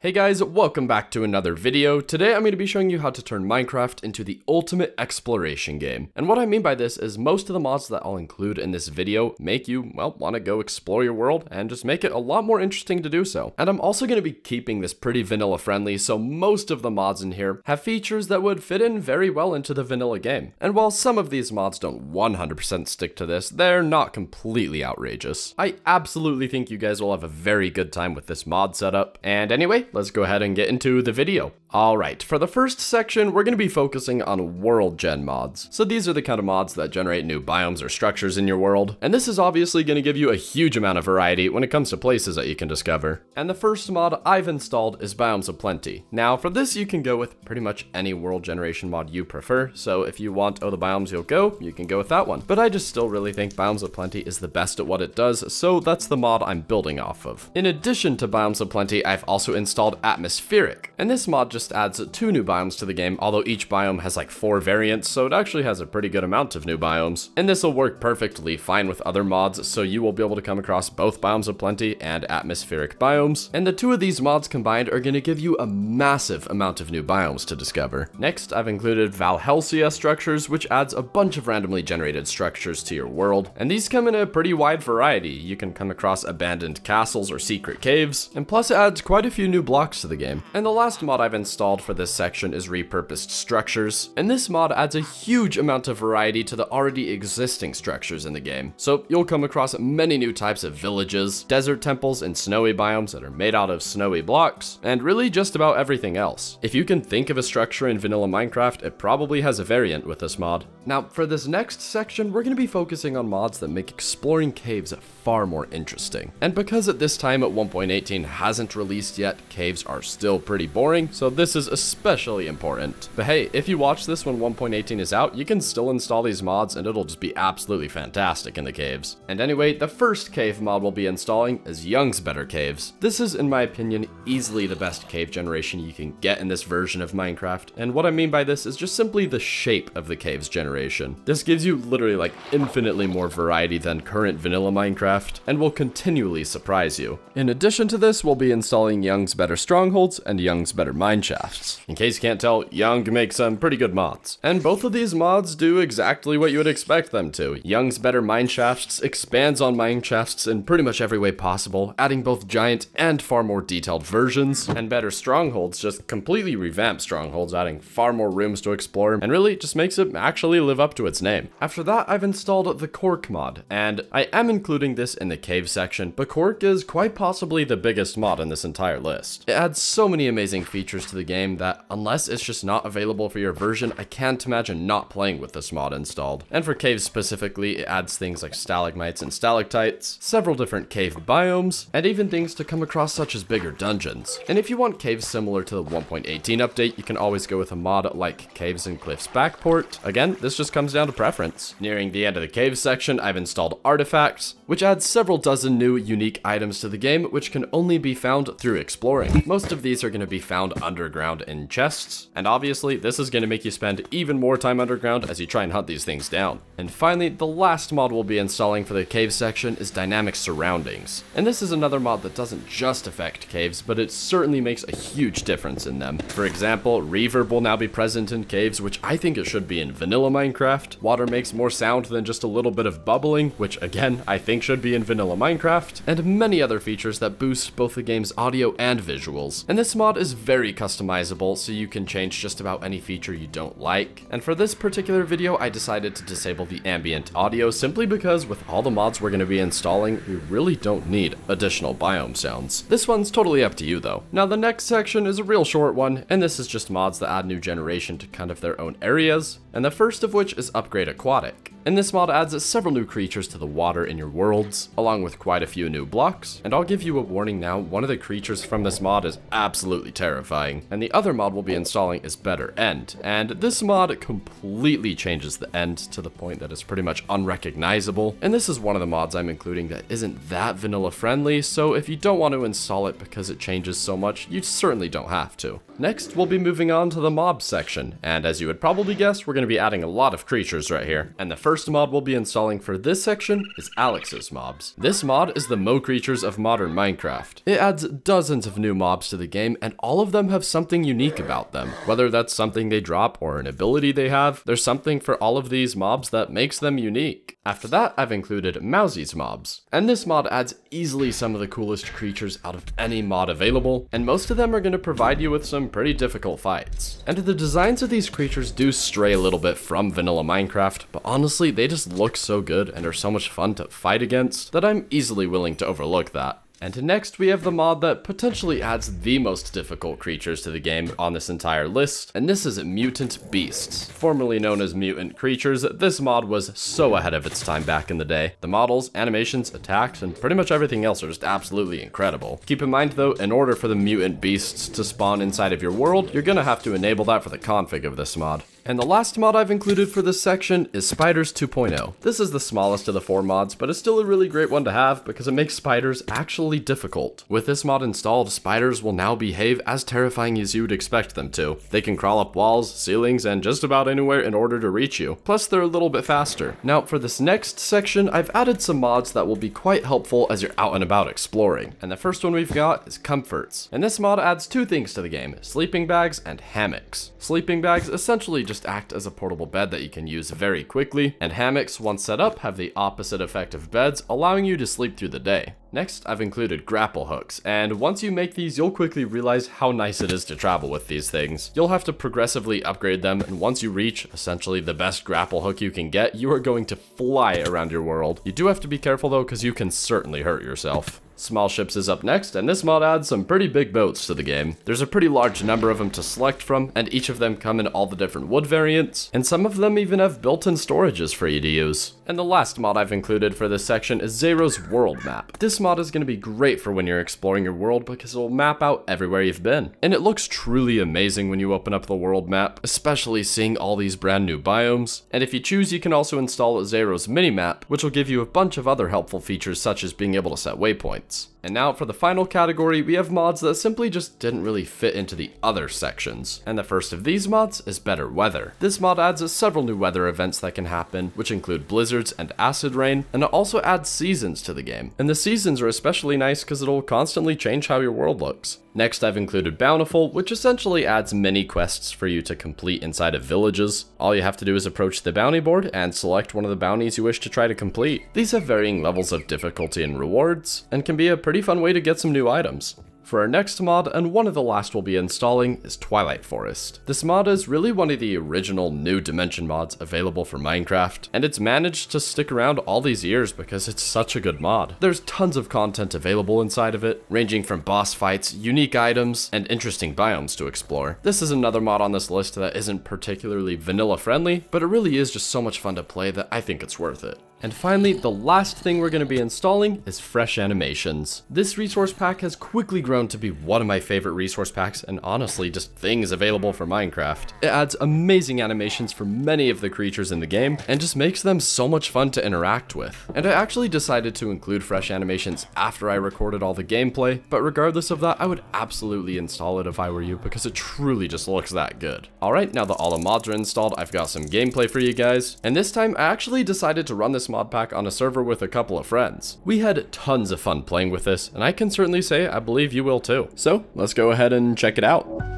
Hey guys, welcome back to another video. Today I'm going to be showing you how to turn Minecraft into the ultimate exploration game. And what I mean by this is most of the mods that I'll include in this video make you, well, want to go explore your world and just make it a lot more interesting to do so. And I'm also going to be keeping this pretty vanilla friendly, so most of the mods in here have features that would fit in very well into the vanilla game. And while some of these mods don't 100% stick to this, they're not completely outrageous. I absolutely think you guys will have a very good time with this mod setup. And anyway, let's go ahead and get into the video. Alright, for the first section, we're going to be focusing on world gen mods. So these are the kind of mods that generate new biomes or structures in your world, and this is obviously going to give you a huge amount of variety when it comes to places that you can discover. And the first mod I've installed is Biomes O' Plenty. Now for this you can go with pretty much any world generation mod you prefer, so if you want Oh the Biomes You'll Go, you can go with that one. But I just still really think Biomes O' Plenty is the best at what it does, so that's the mod I'm building off of. In addition to Biomes O' Plenty, I've also installed Atmospheric, and this mod just adds two new biomes to the game, although each biome has like four variants, so it actually has a pretty good amount of new biomes. And this will work perfectly fine with other mods, so you will be able to come across both Biomes O' Plenty and Atmospheric biomes. And the two of these mods combined are going to give you a massive amount of new biomes to discover. Next, I've included Valhelsia structures, which adds a bunch of randomly generated structures to your world. And these come in a pretty wide variety. You can come across abandoned castles or secret caves, and plus it adds quite a few new blocks to the game. And the last mod I've for this section is repurposed structures, and this mod adds a huge amount of variety to the already existing structures in the game. So you'll come across many new types of villages, desert temples, and snowy biomes that are made out of snowy blocks, and really just about everything else. If you can think of a structure in vanilla Minecraft, it probably has a variant with this mod. Now, for this next section, we're going to be focusing on mods that make exploring caves far more interesting. And because at this time at 1.18 hasn't released yet, caves are still pretty boring, so this is especially important. But hey, if you watch this when 1.18 is out, you can still install these mods and it'll just be absolutely fantastic in the caves. And anyway, the first cave mod we'll be installing is YUNG's Better Caves. This is, in my opinion, easily the best cave generation you can get in this version of Minecraft, and what I mean by this is just simply the shape of the caves generation. This gives you literally like infinitely more variety than current vanilla Minecraft, and will continually surprise you. In addition to this, we'll be installing YUNG's Better Strongholds and YUNG's Better Mineshafts. In case you can't tell, YUNG makes some pretty good mods. And both of these mods do exactly what you would expect them to. YUNG's Better Mineshafts expands on Mineshafts in pretty much every way possible, adding both giant and far more detailed versions, and Better Strongholds just completely revamp Strongholds, adding far more rooms to explore, and really just makes it actually live up to its name. After that, I've installed the Quark mod, and I am including this in the cave section, but Quark is quite possibly the biggest mod in this entire list. It adds so many amazing features to the game that, unless it's just not available for your version, I can't imagine not playing with this mod installed. And for caves specifically, it adds things like stalagmites and stalactites, several different cave biomes, and even things to come across such as bigger dungeons. And if you want caves similar to the 1.18 update, you can always go with a mod like Caves and Cliffs Backport. Again, this just comes down to preference. Nearing the end of the cave section, I've installed Artifacts, which adds several dozen new unique items to the game, which can only be found through exploring. Most of these are going to be found underground in chests, and obviously this is going to make you spend even more time underground as you try and hunt these things down. And finally, the last mod we'll be installing for the cave section is Dynamic Surroundings. And this is another mod that doesn't just affect caves, but it certainly makes a huge difference in them. For example, reverb will now be present in caves, which I think it should be in vanilla Minecraft. Water makes more sound than just a little bit of bubbling, which again, I think should be in vanilla Minecraft, and many other features that boost both the game's audio and visuals. And this mod is very customizable, so you can change just about any feature you don't like. And for this particular video, I decided to disable the ambient audio simply because with all the mods we're going to be installing, we really don't need additional biome sounds. This one's totally up to you though. Now the next section is a real short one, and this is just mods that add new generation to kind of their own areas, and the first of which is Upgrade Aquatic. And this mod adds several new creatures to the water in your worlds, along with quite a few new blocks, and I'll give you a warning now, one of the creatures from this mod is absolutely terrifying, and the other mod we'll be installing is Better End, and this mod completely changes the end to the point that it's pretty much unrecognizable, and this is one of the mods I'm including that isn't that vanilla friendly, so if you don't want to install it because it changes so much, you certainly don't have to. Next, we'll be moving on to the mob section, and as you would probably guess, we're going to be adding a lot of creatures right here, and the first mod we'll be installing for this section is Alex's mobs. This mod is the Mo creatures of modern Minecraft. It adds dozens of new mobs to the game, and all of them have something unique about them. Whether that's something they drop or an ability they have, there's something for all of these mobs that makes them unique. After that, I've included Mowzie's mobs. And this mod adds easily some of the coolest creatures out of any mod available, and most of them are going to provide you with some pretty difficult fights. And the designs of these creatures do stray a little bit from vanilla Minecraft, but honestly, they just look so good and are so much fun to fight against that I'm easily willing to overlook that. And next we have the mod that potentially adds the most difficult creatures to the game on this entire list, and this is Mutant Beasts. Formerly known as Mutant Creatures, this mod was so ahead of its time back in the day. The models, animations, attacks, and pretty much everything else are just absolutely incredible. Keep in mind though, in order for the Mutant Beasts to spawn inside of your world, you're gonna have to enable that for the config of this mod. And the last mod I've included for this section is Spiders 2.0. This is the smallest of the four mods, but it's still a really great one to have because it makes spiders actually difficult. With this mod installed, spiders will now behave as terrifying as you would expect them to. They can crawl up walls, ceilings, and just about anywhere in order to reach you. Plus, they're a little bit faster. Now, for this next section, I've added some mods that will be quite helpful as you're out and about exploring. And the first one we've got is Comforts. And this mod adds two things to the game, sleeping bags and hammocks. Sleeping bags essentially just just act as a portable bed that you can use very quickly, and hammocks, once set up, have the opposite effect of beds, allowing you to sleep through the day. Next, I've included grapple hooks, and once you make these, you'll quickly realize how nice it is to travel with these things. You'll have to progressively upgrade them, and once you reach, essentially, the best grapple hook you can get, you are going to fly around your world. You do have to be careful though, because you can certainly hurt yourself. Small ships is up next, and this mod adds some pretty big boats to the game. There's a pretty large number of them to select from, and each of them come in all the different wood variants, and some of them even have built-in storages for you to use. And the last mod I've included for this section is Xaero's World Map. This mod is going to be great for when you're exploring your world because it will map out everywhere you've been. And it looks truly amazing when you open up the world map, especially seeing all these brand new biomes. And if you choose, you can also install Xaero's minimap, which will give you a bunch of other helpful features such as being able to set waypoints. And now for the final category, we have mods that simply just didn't really fit into the other sections. And the first of these mods is Better Weather. This mod adds several new weather events that can happen, which include blizzards and acid rain, and it also adds seasons to the game. And the seasons are especially nice because it'll constantly change how your world looks. Next, I've included Bountiful, which essentially adds mini quests for you to complete inside of villages. All you have to do is approach the bounty board and select one of the bounties you wish to try to complete. These have varying levels of difficulty and rewards, and can be a pretty fun way to get some new items. For our next mod, and one of the last we'll be installing, is Twilight Forest. This mod is really one of the original new dimension mods available for Minecraft, and it's managed to stick around all these years because it's such a good mod. There's tons of content available inside of it, ranging from boss fights, unique items, and interesting biomes to explore. This is another mod on this list that isn't particularly vanilla friendly, but it really is just so much fun to play that I think it's worth it. And finally, the last thing we're going to be installing is Fresh Animations. This resource pack has quickly grown to be one of my favorite resource packs and honestly just things available for Minecraft. It adds amazing animations for many of the creatures in the game and just makes them so much fun to interact with. And I actually decided to include Fresh Animations after I recorded all the gameplay, but regardless of that, I would absolutely install it if I were you because it truly just looks that good. Alright, now that all the mods are installed, I've got some gameplay for you guys, and this time I actually decided to run this mod pack on a server with a couple of friends. We had tons of fun playing with this, and I can certainly say I believe you will too. So let's go ahead and check it out.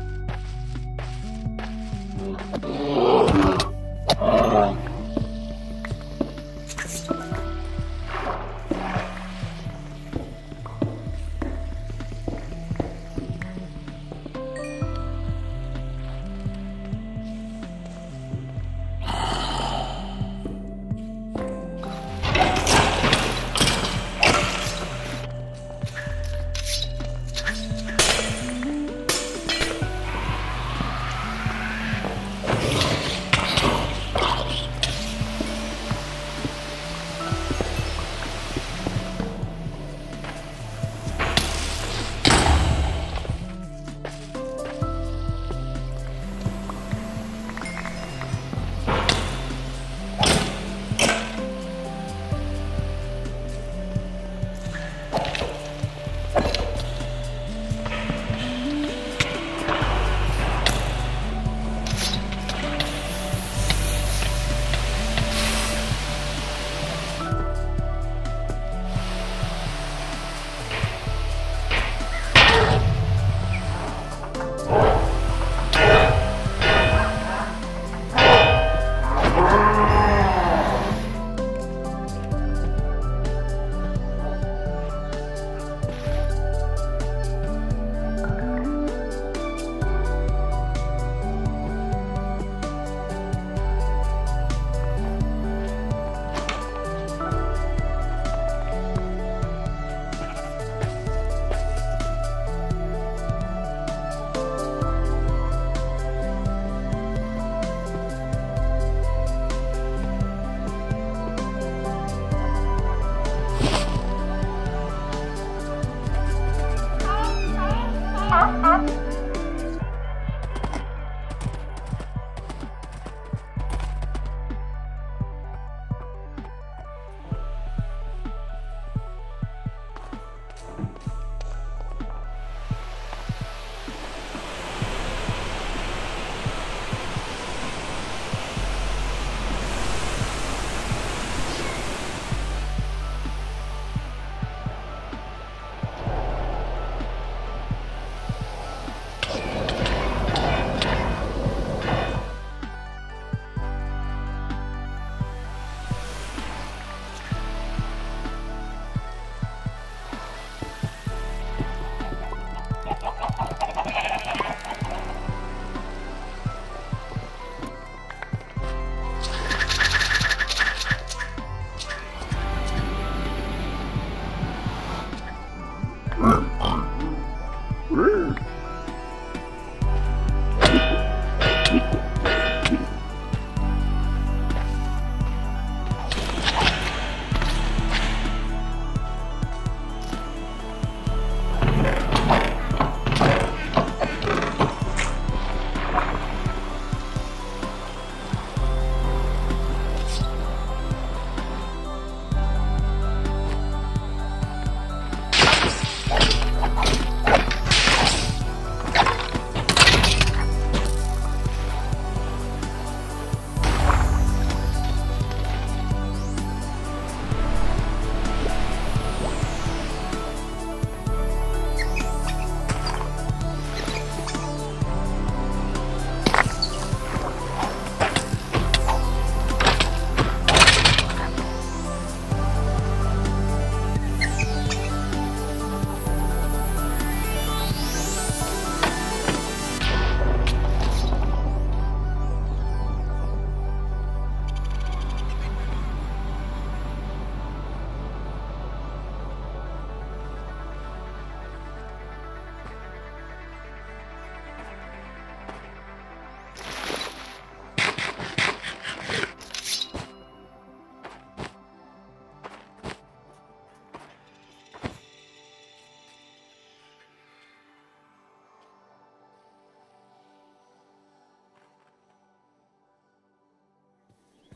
Grr, grr,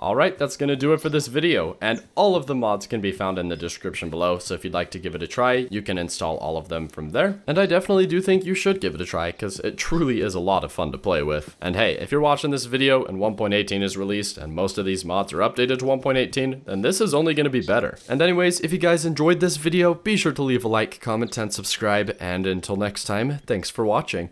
Alright, that's gonna do it for this video, and all of the mods can be found in the description below, so if you'd like to give it a try, you can install all of them from there. And I definitely do think you should give it a try, because it truly is a lot of fun to play with. And hey, if you're watching this video and 1.18 is released, and most of these mods are updated to 1.18, then this is only gonna be better. And anyways, if you guys enjoyed this video, be sure to leave a like, comment, and subscribe, and until next time, thanks for watching.